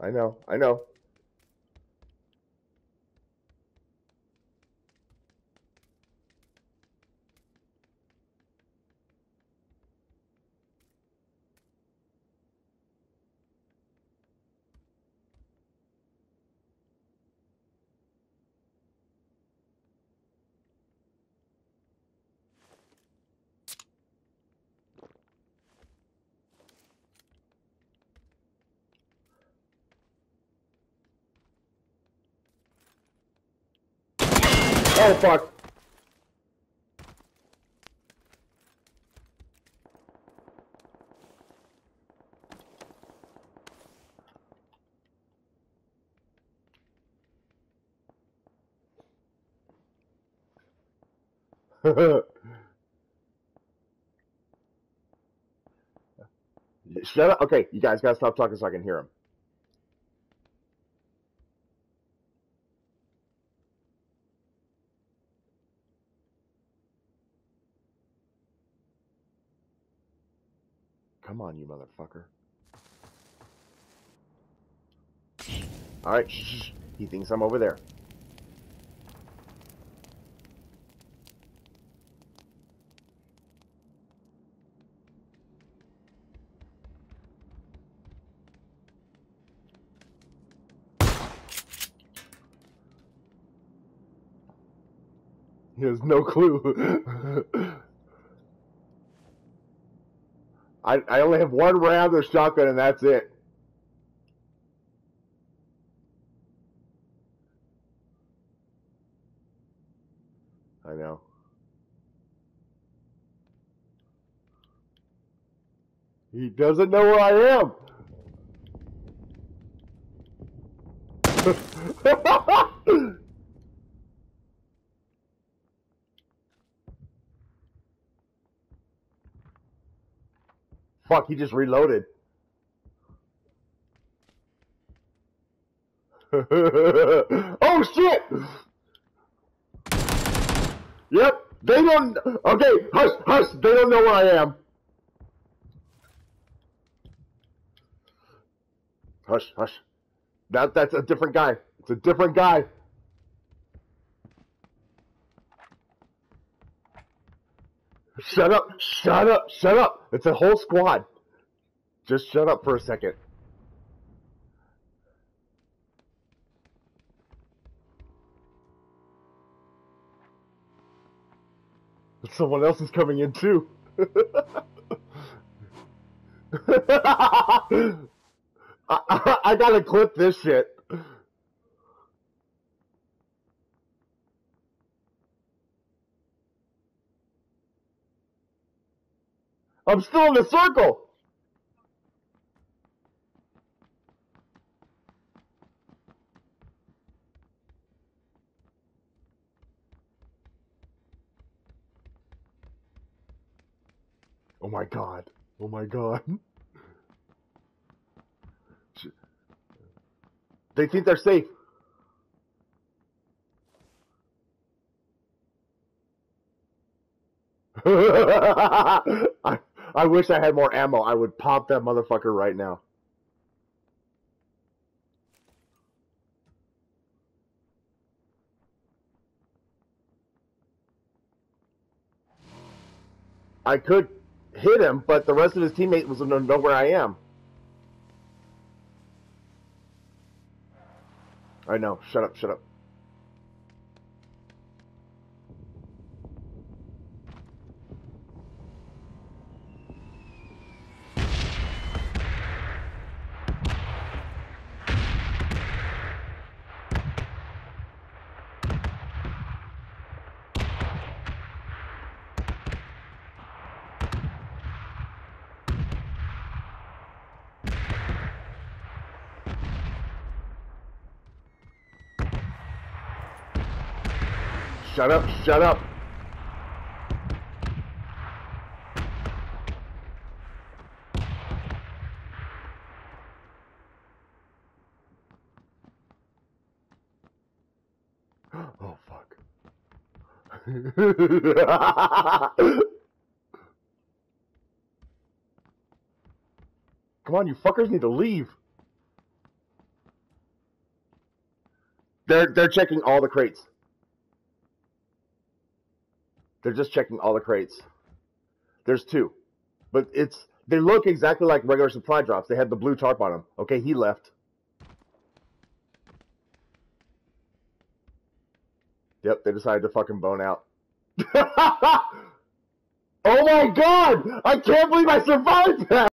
I know. I know. Oh fuck. Shut up. Okay, you guys gotta stop talking so I can hear him. Come on, you motherfucker. Alright. He thinks I'm over there. He has no clue. I, I only have one round of shotgun and that's it. I know. He doesn't know where I am. Fuck, he just reloaded. oh shit! Yep, they don't. Okay, hush, hush. They don't know where I am. Hush, hush. That that's a different guy. It's a different guy. Shut up! Shut up! Shut up! It's a whole squad. Just shut up for a second. Someone else is coming in too. I, I, I gotta clip this shit. I'm still in the circle. Oh my god. Oh my god. They think they're safe. I, I wish I had more ammo. I would pop that motherfucker right now. I could hit him, but the rest of his teammate was going to know where I am. I know. Shut up, shut up. Shut up, shut up. Oh, fuck. Come on, you fuckers need to leave. They're they're checking all the crates. They're just checking all the crates. There's two, but it's they look exactly like regular supply drops. They had the blue tarp on them. Okay, he left. Yep, they decided to fucking bone out. oh my god! I can't believe I survived that!